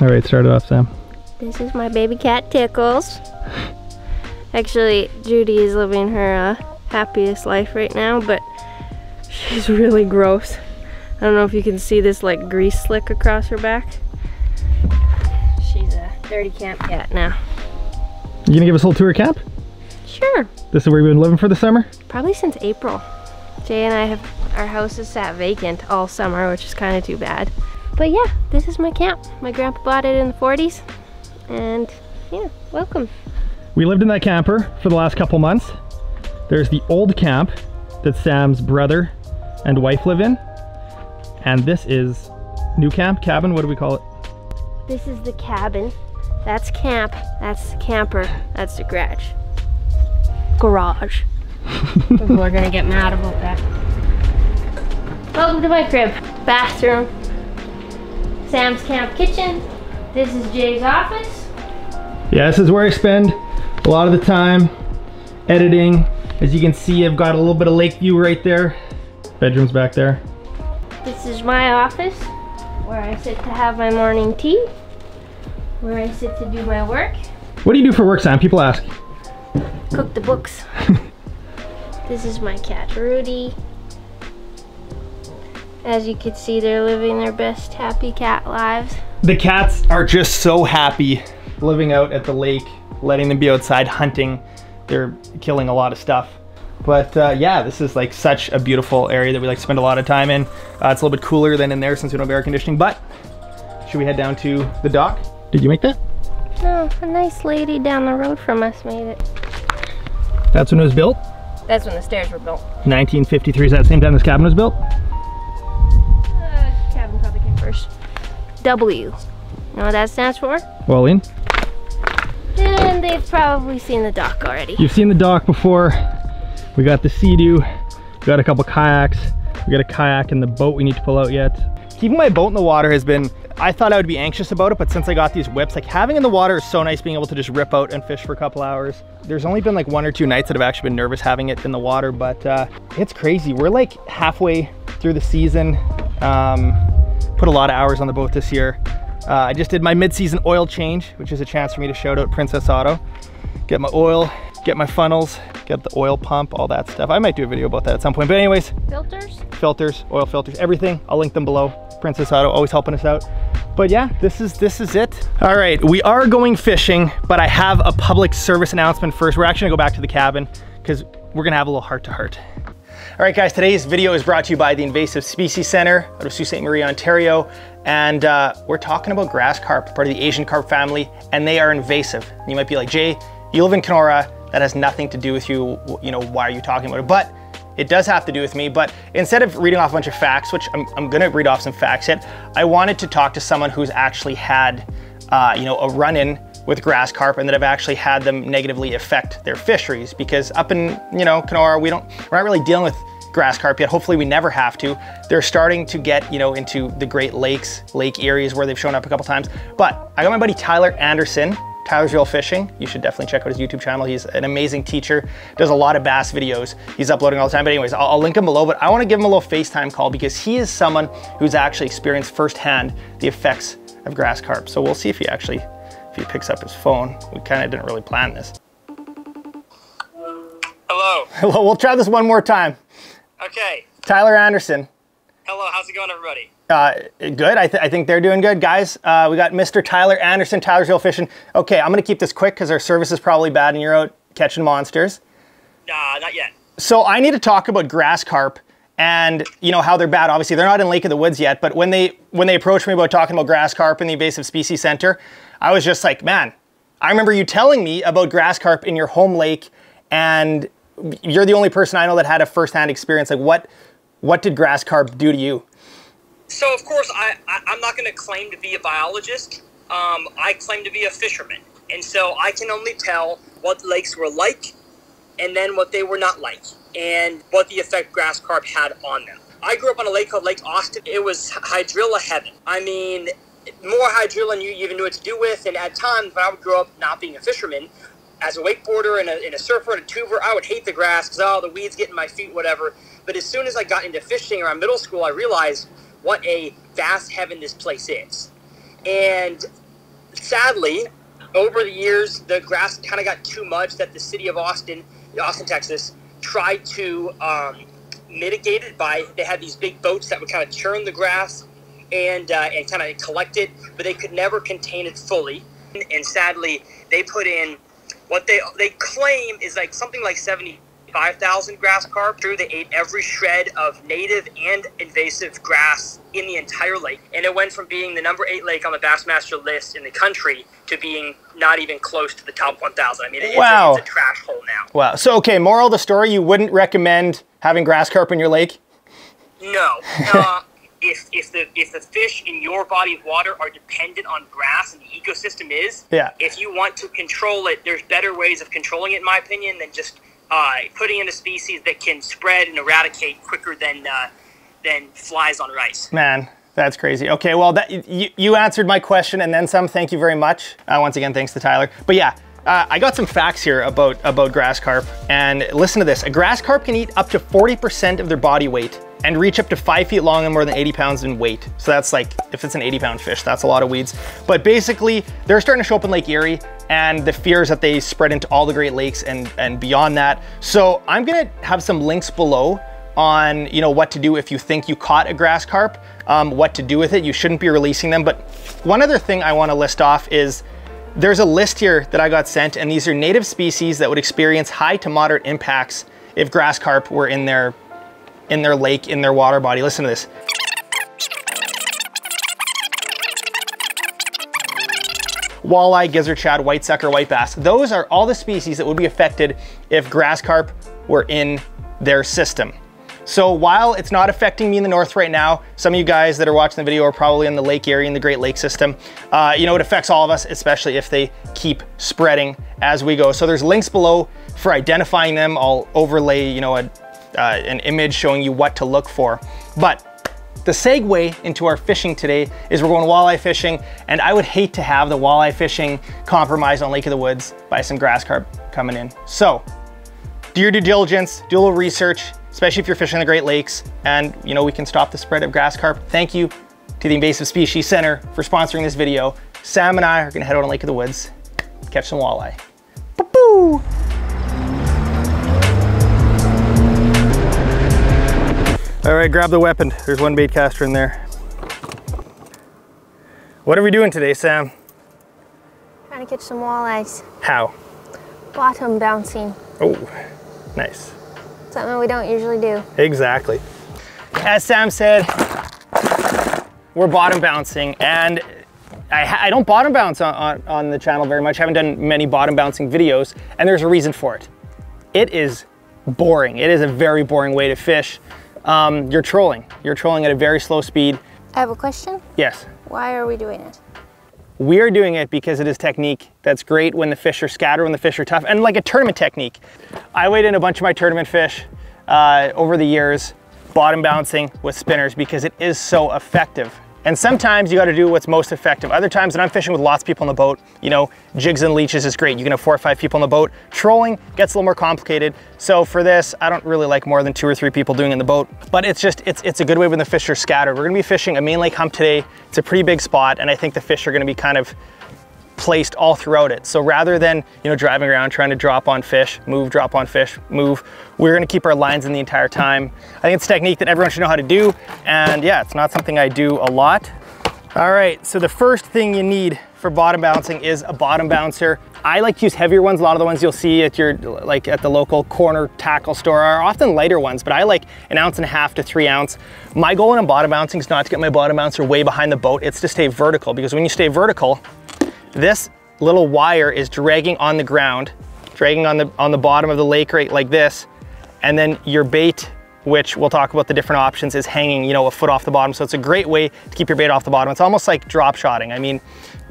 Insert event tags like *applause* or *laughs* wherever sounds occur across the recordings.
All right, start it off, Sam. This is my baby cat Tickles. Actually, Judy is living her uh, happiest life right now, but she's *laughs* really gross. I don't know if you can see this like grease slick across her back. She's a dirty camp cat now. You gonna give us a little tour of camp? Sure. This is where we've been living for the summer? Probably since April. Jay and I have, our house has sat vacant all summer, which is kind of too bad. But yeah, this is my camp. My grandpa bought it in the 40s. And yeah, welcome. We lived in that camper for the last couple months. There's the old camp that Sam's brother and wife live in. And this is new camp, cabin, what do we call it? This is the cabin. That's camp. That's the camper. That's the garage. Garage. *laughs* People are gonna get mad about that. Welcome to my crib. Bathroom. Sam's camp kitchen. This is Jay's office. Yeah, this is where I spend a lot of the time editing. As you can see, I've got a little bit of lake view right there. Bedroom's back there. This is my office where I sit to have my morning tea, where I sit to do my work, What do you do for work, Sam? People ask. cook the books. *laughs* this is my cat Rudy. As you can see, they're living their best happy cat lives. The cats are just so happy living out at the lake, letting them be outside hunting. They're killing a lot of stuff. But uh, yeah, this is like such a beautiful area that we like to spend a lot of time in. Uh, it's a little bit cooler than in there since we don't have air conditioning, but should we head down to the dock? Did you make that? No, a nice lady down the road from us made it. That's when it was built? That's when the stairs were built. 1953, is that the same time this cabin was built? Cabin probably came first. W. You know what that stands for? Well, in. And they've probably seen the dock already. You've seen the dock before. We got the Sea-Doo, we got a couple kayaks, we got a kayak and the boat we need to pull out yet. Keeping my boat in the water has been, I thought I would be anxious about it, but since I got these whips, like having in the water is so nice being able to just rip out and fish for a couple hours. There's only been like one or two nights that I've actually been nervous having it in the water, but uh, it's crazy. We're like halfway through the season. Um, put a lot of hours on the boat this year. Uh, I just did my mid-season oil change, which is a chance for me to shout out Princess Auto. Get my oil, get my funnels, get the oil pump, all that stuff. I might do a video about that at some point. But anyways, Filters? filters, oil filters, everything. I'll link them below. Princess Auto always helping us out. But yeah, this is this is it. All right, we are going fishing, but I have a public service announcement first. We're actually gonna go back to the cabin because we're gonna have a little heart to heart. All right, guys, today's video is brought to you by the Invasive Species Center out of Sault Ste. Marie, Ontario. And uh, we're talking about grass carp, part of the Asian carp family, and they are invasive. You might be like, Jay, you live in Kenora, that has nothing to do with you, you know, why are you talking about it? But it does have to do with me, but instead of reading off a bunch of facts, which I'm, I'm gonna read off some facts yet, I wanted to talk to someone who's actually had, uh, you know, a run-in with grass carp and that have actually had them negatively affect their fisheries because up in, you know, Kenora, we don't, we're not really dealing with grass carp yet. Hopefully we never have to. They're starting to get, you know, into the Great Lakes, lake areas where they've shown up a couple times. But I got my buddy Tyler Anderson, Tyler's Reel Fishing. You should definitely check out his YouTube channel. He's an amazing teacher, does a lot of bass videos. He's uploading all the time. But anyways, I'll, I'll link him below, but I wanna give him a little FaceTime call because he is someone who's actually experienced firsthand the effects of grass carp. So we'll see if he actually, if he picks up his phone. We kind of didn't really plan this. Hello. Hello, we'll try this one more time. Okay. Tyler Anderson. Hello. How's it going, everybody? Uh, good. I, th- I think they're doing good, guys. Uh, we got Mr. Tyler Anderson, Tyler's Reel Fishing. Okay, I'm gonna keep this quick because our service is probably bad and you're out catching monsters. Nah, not yet. So I need to talk about grass carp and you know how they're bad. Obviously, they're not in Lake of the Woods yet, but when they when they approached me about talking about grass carp in the Invasive Species Center, I was just like, man, I remember you telling me about grass carp in your home lake, and you're the only person I know that had a firsthand experience. Like, what what did grass carp do to you? So, of course, I, I I'm not going to claim to be a biologist. Um, I claim to be a fisherman, and so I can only tell what lakes were like, and then what they were not like, and what the effect grass carp had on them. I grew up on a lake called Lake Austin. It was hydrilla heaven. I mean, more hydrilla than you even knew what to do with. And at times, when I would grow up not being a fisherman, as a wakeboarder and a, and a surfer and a tuber, I would hate the grass because, oh, the weeds get in my feet, whatever. But as soon as I got into fishing around middle school, I realized what a vast heaven this place is. And sadly, over the years, the grass kind of got too much that the city of Austin, Austin, Texas, tried to um, mitigate it by they had these big boats that would kind of churn the grass and uh, and kind of collect it, but they could never contain it fully. And sadly, they put in what they they claim is like something like seventy five thousand grass carp. True, they ate every shred of native and invasive grass in the entire lake, and it went from being the number eight lake on the Bassmaster list in the country to being not even close to the top one thousand. I mean, it's, Wow. a, it's a trash hole now. Wow. So, okay, moral of the story, you wouldn't recommend having grass carp in your lake? No. *laughs* Uh, if if the if the fish in your body of water are dependent on grass and the ecosystem is, Yeah. if you want to control it, there's better ways of controlling it, in my opinion, than just uh, putting in a species that can spread and eradicate quicker than uh, than flies on rice. Man, that's crazy. Okay, well, that you, you answered my question and then some. Thank you very much. Uh, once again, thanks to Tyler. But yeah, uh, I got some facts here about about grass carp. And listen to this: a grass carp can eat up to 40% of their body weight and reach up to five feet long and more than 80 pounds in weight. So that's like, if it's an 80 pound fish, that's a lot of weeds. But basically, they're starting to show up in Lake Erie and the fear is that they spread into all the Great Lakes and, and beyond that. So I'm gonna have some links below on you know what to do if you think you caught a grass carp, um, what to do with it. You shouldn't be releasing them. But one other thing I want to list off is there's a list here that I got sent, and these are native species that would experience high to moderate impacts if grass carp were in their in their lake, in their water body. Listen to this. walleye, gizzard shad, white sucker, white bass. Those are all the species that would be affected if grass carp were in their system. So while it's not affecting me in the north right now, some of you guys that are watching the video are probably in the lake area in the Great Lake system. Uh, you know, it affects all of us, especially if they keep spreading as we go. So there's links below for identifying them. I'll overlay, you know, a, uh, an image showing you what to look for. But the segue into our fishing today is we're going walleye fishing, and I would hate to have the walleye fishing compromised on Lake of the Woods by some grass carp coming in. So, do your due diligence, do a little research, especially if you're fishing the Great Lakes, and you know we can stop the spread of grass carp. Thank you to the Invasive Species Center for sponsoring this video. Sam and I are gonna head out on Lake of the Woods, catch some walleye. Boo-boo! All right, grab the weapon. There's one bait caster in there. What are we doing today, Sam? Trying to catch some walleyes. How? Bottom bouncing. Oh, nice. Something we don't usually do. Exactly. As Sam said, we're bottom bouncing and I, I don't bottom bounce on, on, on the channel very much. I haven't done many bottom bouncing videos and there's a reason for it. It is boring. It is a very boring way to fish. Um, you're trolling. You're trolling at a very slow speed. I have a question. Yes, Why are we doing it? We are doing it because it is technique that's great when the fish are scattered, when the fish are tough, and like a tournament technique. I weighed in a bunch of my tournament fish uh, over the years, bottom bouncing with spinners because it is so effective. And sometimes you gotta do what's most effective. Other times when I'm fishing with lots of people on the boat, you know, jigs and leeches is great. You can have four or five people on the boat. Trolling gets a little more complicated. So for this, I don't really like more than two or three people doing in the boat, but it's just, it's, it's a good way when the fish are scattered. We're gonna be fishing a main lake hump today. It's a pretty big spot and I think the fish are gonna be kind of placed all throughout it. So rather than, you know, driving around trying to drop on fish, move, drop on fish, move, we're gonna keep our lines in the entire time. I think it's a technique that everyone should know how to do. And yeah, it's not something I do a lot. All right, so the first thing you need for bottom bouncing is a bottom bouncer. I like to use heavier ones. A lot of the ones you'll see at your, like at the local corner tackle store are often lighter ones, but I like an ounce and a half to three ounce. My goal when I'm bottom bouncing is not to get my bottom bouncer way behind the boat. It's to stay vertical because when you stay vertical, this little wire is dragging on the ground, dragging on the, on the bottom of the lake right like this. And then your bait, which we'll talk about the different options, is hanging, you know, a foot off the bottom. So it's a great way to keep your bait off the bottom. It's almost like drop shotting. I mean,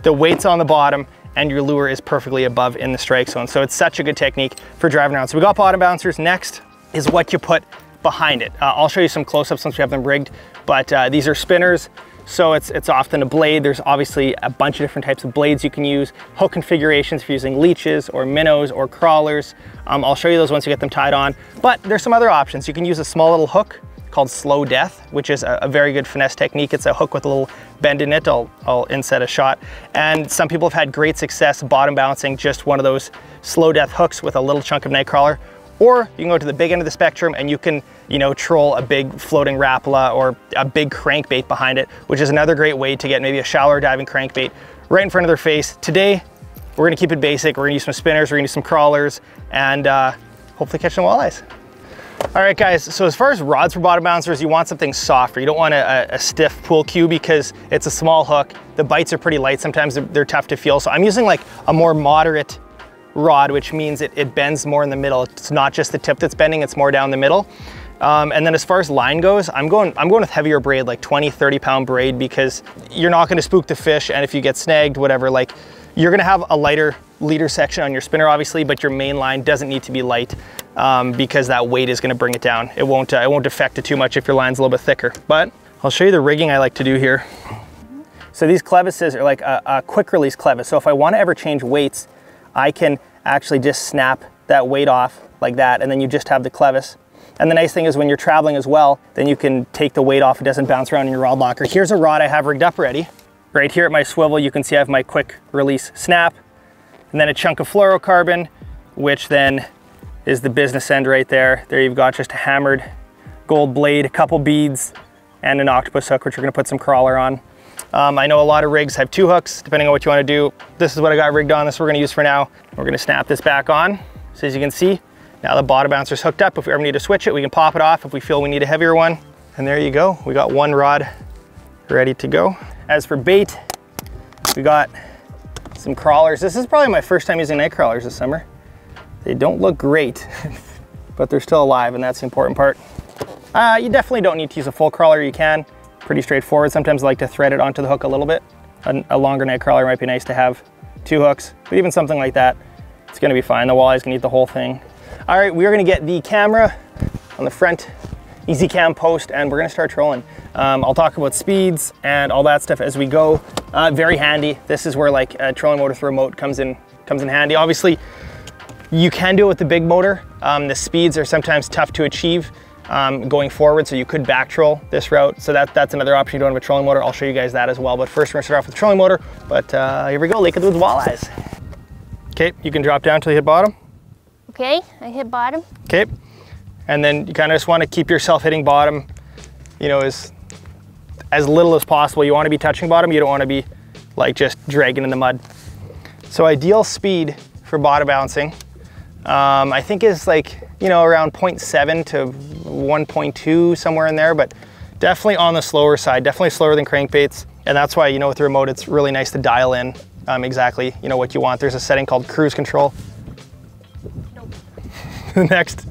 the weight's on the bottom and your lure is perfectly above in the strike zone. So it's such a good technique for driving around. So we got bottom bouncers. Next is what you put behind it. Uh, I'll show you some close-ups once we have them rigged, but uh, these are spinners. So it's, it's often a blade. There's obviously a bunch of different types of blades you can use. Hook configurations for using leeches or minnows or crawlers. Um, I'll show you those once you get them tied on. But there's some other options. You can use a small little hook called slow death, which is a, a, very good finesse technique. It's a hook with a little bend in it. I'll, I'll inset a shot. And some people have had great success bottom bouncing just one of those slow death hooks with a little chunk of nightcrawler. Or you can go to the big end of the spectrum and you can, you know, troll a big floating Rapala or a big crankbait behind it, which is another great way to get maybe a shallower diving crankbait right in front of their face. Today, we're gonna keep it basic. We're gonna use some spinners, we're gonna use some crawlers, and uh, hopefully catch some walleyes. All right, guys, so as far as rods for bottom bouncers, you want something softer. You don't want a, a stiff pool cue because it's a small hook. The bites are pretty light. Sometimes they're, they're tough to feel. So I'm using like a more moderate rod, which means it, it bends more in the middle. It's not just the tip that's bending, it's more down the middle. Um, and then as far as line goes, I'm going, I'm going with heavier braid, like 20, 30 pound braid because you're not gonna spook the fish. And if you get snagged, whatever, like you're gonna have a lighter leader section on your spinner, obviously, but your main line doesn't need to be light um, because that weight is gonna bring it down. It won't, uh, it won't affect it too much if your line's a little bit thicker. But I'll show you the rigging I like to do here. So these clevises are like a, a quick release clevis. So if I wanna ever change weights, I can actually just snap that weight off like that, and then you just have the clevis. And the nice thing is when you're traveling as well, then you can take the weight off. It doesn't bounce around in your rod locker. Here's a rod I have rigged up ready. Right here at my swivel, you can see I have my quick release snap, and then a chunk of fluorocarbon, which then is the business end right there. There you've got just a hammered gold blade, a couple beads, and an octopus hook, which we're gonna put some crawler on. Um, I know a lot of rigs have two hooks, depending on what you wanna do. This is what I got rigged on, this we're gonna use for now. We're gonna snap this back on. So as you can see, now the bottom bouncer's hooked up. If we ever need to switch it, we can pop it off if we feel we need a heavier one. And there you go, we got one rod ready to go. As for bait, we got some crawlers. This is probably my first time using night crawlers this summer. They don't look great, *laughs* but they're still alive and that's the important part. Uh, you definitely don't need to use a full crawler, you can. Pretty straightforward. Sometimes I like to thread it onto the hook a little bit. A, a longer night crawler might be nice to have two hooks, but even something like that, it's gonna be fine. The walleye's gonna eat the whole thing. All right, we're gonna get the camera on the front easy cam post and we're gonna start trolling. Um, I'll talk about speeds and all that stuff as we go. Uh, very handy. This is where like a trolling motor with remote comes in, comes in handy. Obviously, you can do it with the big motor. Um, the speeds are sometimes tough to achieve um, going forward, so you could back troll this route. So that, that's another option you don't have a trolling motor. I'll show you guys that as well. But first we're gonna start off with the trolling motor. But uh, here we go, Lake of the Woods walleyes. Okay, you can drop down till you hit bottom. Okay, I hit bottom. Okay, and then you kind of just want to keep yourself hitting bottom, you know, as as little as possible. You want to be touching bottom. You don't want to be like just dragging in the mud. So ideal speed for bottom bouncing, um, I think is like, you know, around 0.7 to 1.2, somewhere in there, but definitely on the slower side, definitely slower than crankbaits. And that's why, you know, with the remote, it's really nice to dial in um, exactly, you know, what you want. There's a setting called cruise control. Nope. *laughs* the next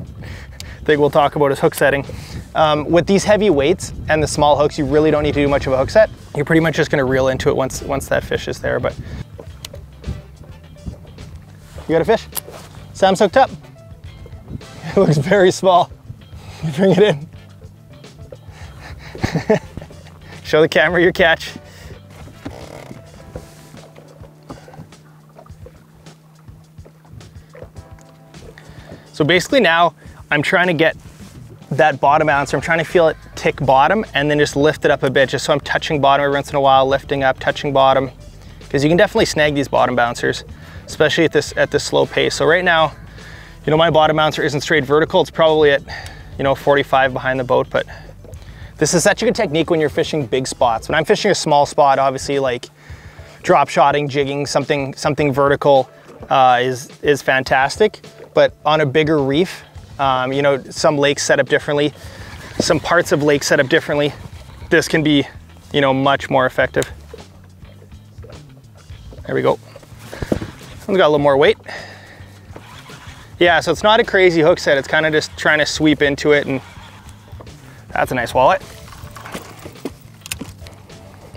thing we'll talk about is hook setting. Um, with these heavy weights and the small hooks, you really don't need to do much of a hook set. You're pretty much just gonna reel into it once, once that fish is there, but. You got a fish? Sam's hooked up. *laughs* It looks very small. You *laughs* bring it in. *laughs* Show the camera your catch. So basically now I'm trying to get that bottom bouncer. I'm trying to feel it tick bottom and then just lift it up a bit just so I'm touching bottom every once in a while, lifting up, touching bottom. Because you can definitely snag these bottom bouncers, especially at this at this slow pace. So right now, you know, my bottom bouncer isn't straight vertical. It's probably at, you know, 45 behind the boat, but this is such a good technique when you're fishing big spots. When I'm fishing a small spot, obviously like drop shotting, jigging, something something vertical uh, is, is fantastic. But on a bigger reef, um, you know, some lakes set up differently, some parts of lakes set up differently. This can be, you know, much more effective. There we go. One's got a little more weight. Yeah, so it's not a crazy hook set. It's kind of just trying to sweep into it and that's a nice walleye.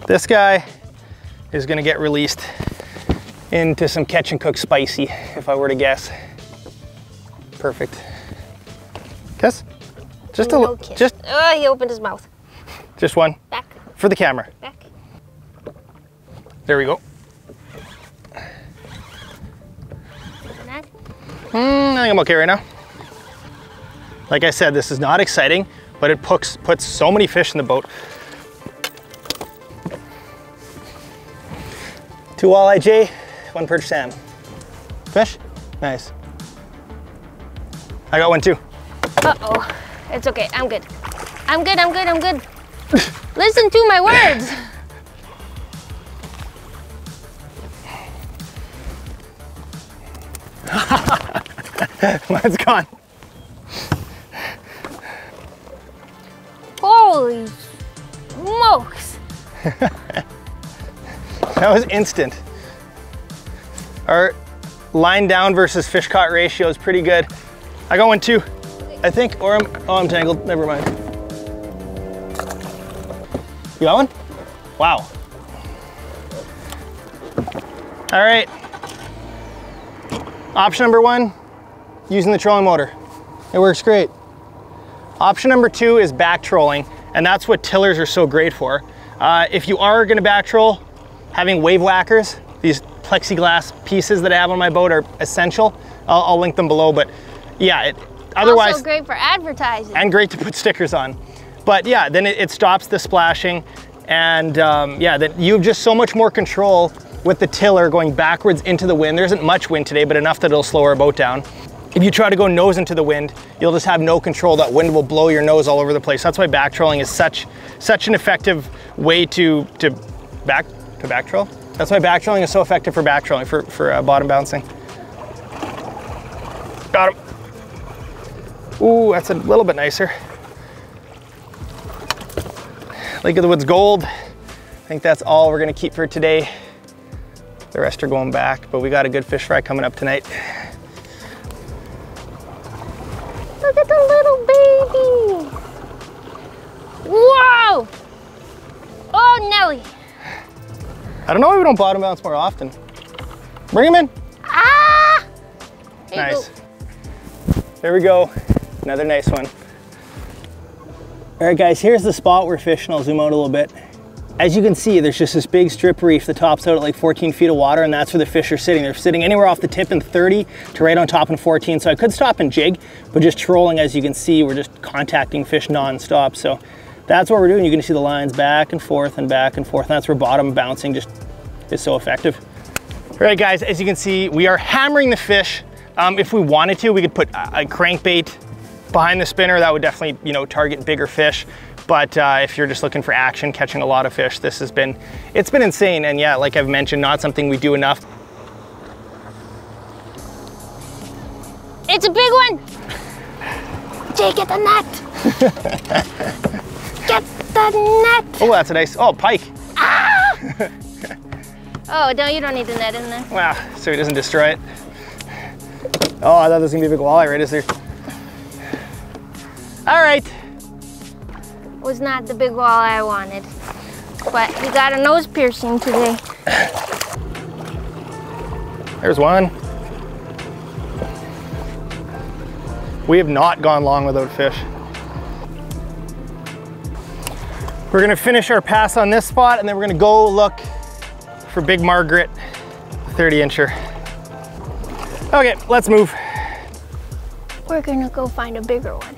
This guy is gonna get released into some catch and cook spicy, if I were to guess. Perfect. Kiss? Just no a kiss. just Oh, he opened his mouth. just one Back, for the camera. back. There we go. Mm, I think I'm okay right now. Like I said, this is not exciting, but it puts, puts so many fish in the boat. Two walleye Jay, one perch Sam. Fish? Nice. I got one too. Uh-oh. It's okay. I'm good. I'm good. I'm good. I'm good. *laughs* Listen to my words. *laughs* *laughs* Mine's gone. Holy smokes. *laughs* That was instant. Our line down versus fish caught ratio is pretty good. I got one too, I think, or I'm, oh, I'm tangled, never mind. You got one? Wow. All right. Option number one, using the trolling motor. It works great. Option number two is back trolling, and that's what tillers are so great for. Uh, if you are gonna back troll, having wave whackers, these plexiglass pieces that I have on my boat are essential. I'll, I'll link them below, but yeah, it, otherwise, also great for advertising. and great to put stickers on. But yeah, then it, it stops the splashing, and um, yeah, that you have just so much more control with the tiller going backwards into the wind. There isn't much wind today, but enough that it'll slow our boat down. If you try to go nose into the wind, you'll just have no control. That wind will blow your nose all over the place. That's why back trolling is such such an effective way to to back to back troll. That's why back trolling is so effective for back trolling for for uh, bottom bouncing. Got him. Ooh, that's a little bit nicer. Lake of the Woods Gold. I think that's all we're gonna keep for today. The rest are going back, but we got a good fish fry coming up tonight. Look at the little baby. Whoa! Oh, Nelly. I don't know why we don't bottom bounce more often. Bring him in. Ah! Nice. There we go. Another nice one. All right, guys, here's the spot we're fishing. I'll zoom out a little bit. As you can see, there's just this big strip reef that tops out at like 14 feet of water, and that's where the fish are sitting. They're sitting anywhere off the tip in 30 to right on top in 14. So I could stop and jig, but just trolling, as you can see, we're just contacting fish nonstop. So that's what we're doing. You're gonna see the lines back and forth and back and forth. And that's where bottom bouncing just is so effective. All right, guys, as you can see, we are hammering the fish. Um, if we wanted to, we could put a crankbait behind the spinner. That would definitely, you know, target bigger fish. But uh, if you're just looking for action, catching a lot of fish, this has been, it's been insane. And yeah, like I've mentioned, not something we do enough. It's a big one. Jay, get the net. *laughs* get the net. Oh, that's a nice, oh, pike. Oh, no, you don't need the net in there. Wow, so he doesn't destroy it. Oh, I thought this was gonna be a big walleye, right? Is there? All right. Was not the big wall I wanted. But we got a nose piercing today. There's one. We have not gone long without fish. We're gonna finish our pass on this spot and then we're gonna go look for Big Margaret 30 incher. Okay, let's move. We're gonna go find a bigger one.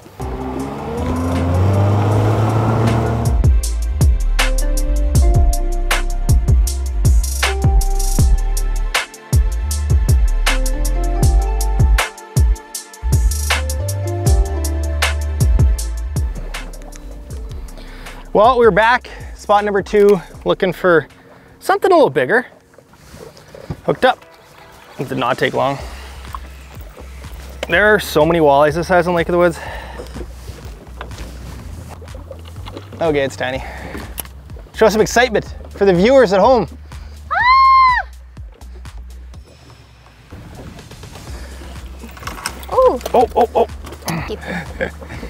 Well, we're back, spot number two, looking for something a little bigger. Hooked up. It did not take long. There are so many walleyes this size on Lake of the Woods. Okay, it's tiny. Show some excitement for the viewers at home. Ah! Ooh, Oh, oh, oh.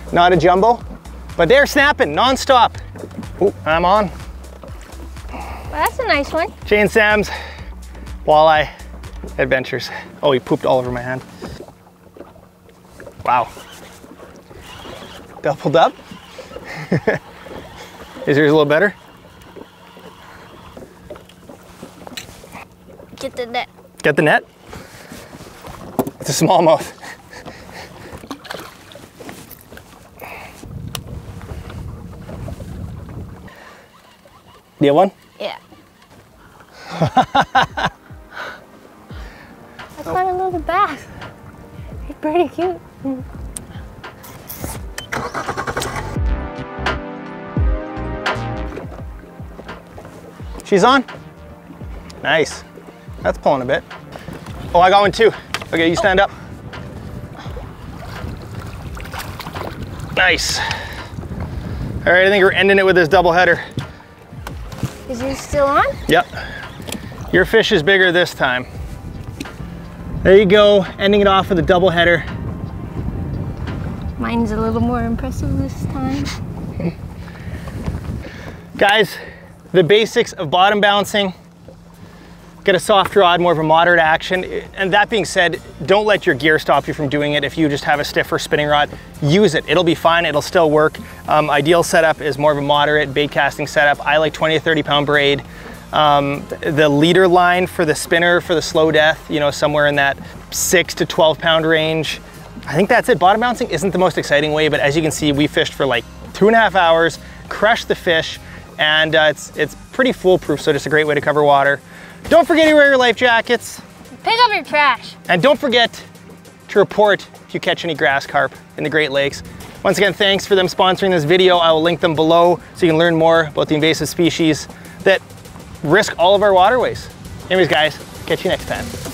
*laughs* Not a jumbo, but they're snapping nonstop. Oh, I'm on. Well, that's a nice one. Jane Sam's walleye adventures. Oh, he pooped all over my hand. Wow. Doubled up. *laughs* Is yours a little better? Get the net. Get the net? It's a smallmouth. Have one? Yeah. I got a little bass. It's pretty cute. She's on? Nice. That's pulling a bit. Oh, I got one too. Okay, you stand up. Nice. All right, I think we're ending it with this double header. Is yours still on? Yep. Your fish is bigger this time. There you go, ending it off with a double header. Mine's a little more impressive this time. Guys, the basics of bottom bouncing, get a soft rod, more of a moderate action. And that being said, don't let your gear stop you from doing it. If you just have a stiffer spinning rod, use it. It'll be fine, it'll still work. Um, ideal setup is more of a moderate bait casting setup. I like 20 to 30 pound braid. Um, the leader line for the spinner for the slow death, you know, somewhere in that six to 12 pound range. I think that's it. Bottom bouncing isn't the most exciting way, but as you can see, we fished for like two and a half hours, crushed the fish, and uh, it's, it's pretty foolproof, so just a great way to cover water. Don't forget to wear your life jackets, Pick up your trash. and don't forget to report if you catch any grass carp in the Great Lakes. Once again, thanks for them sponsoring this video. I will link them below so you can learn more about the invasive species that risk all of our waterways. Anyways, guys, catch you next time.